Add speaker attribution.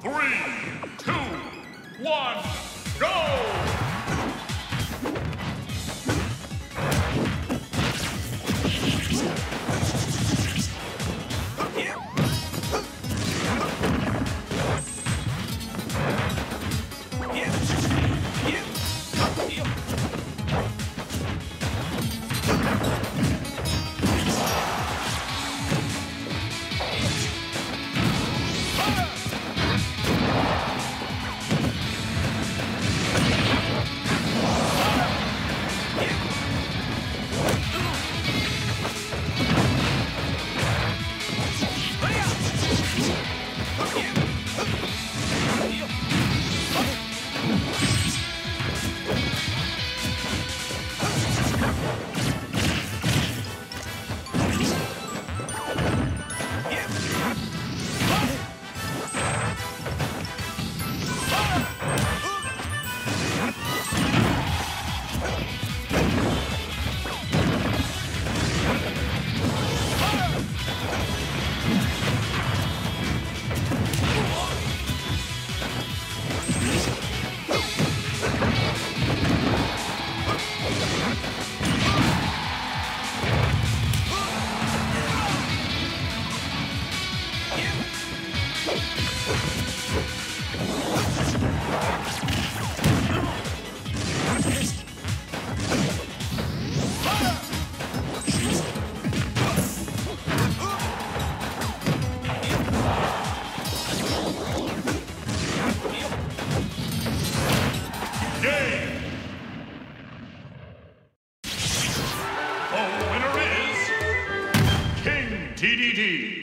Speaker 1: three, two, one! TDD.